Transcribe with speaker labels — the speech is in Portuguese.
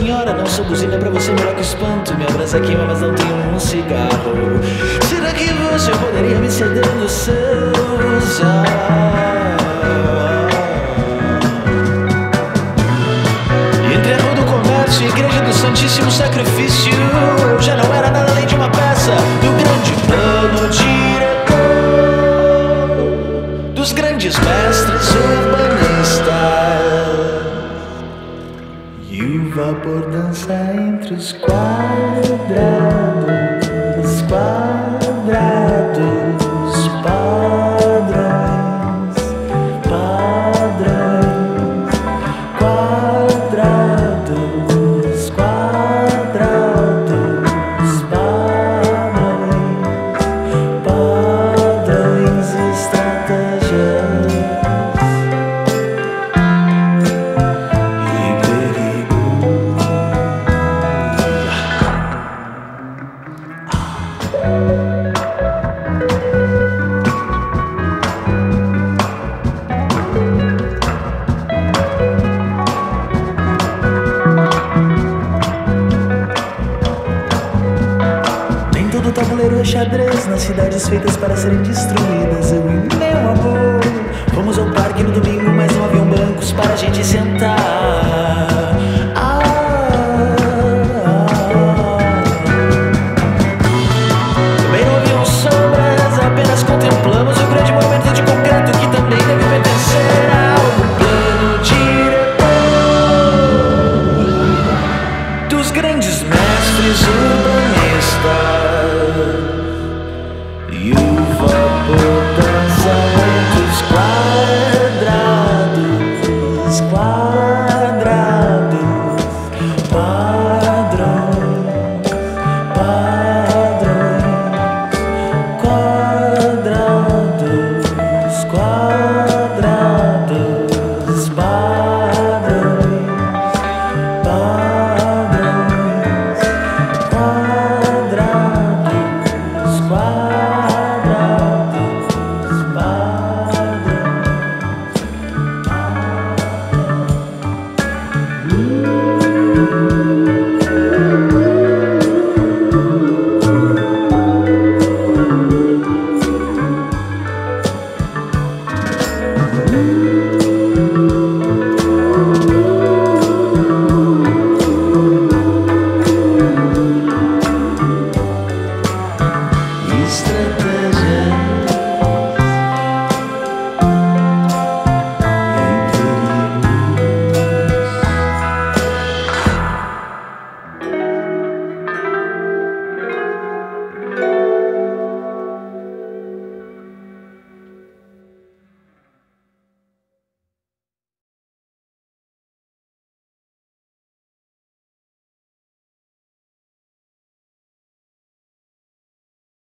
Speaker 1: senhora, não sou buzina pra você melhor que espanto. Minha brasa queima, mas não tenho um cigarro. Será que você poderia me ceder os seus Entre a rua do comércio e a igreja do Santíssimo Sacrifício, eu já não era nada além de uma peça do grande plano diretor dos grandes mestres vapor dança entre os quadrados, Todo tabuleiro é xadrez nas cidades feitas para serem destruídas. Eu e meu amor fomos ao parque no domingo, mas não haviam bancos para a gente sentar. wow. strepere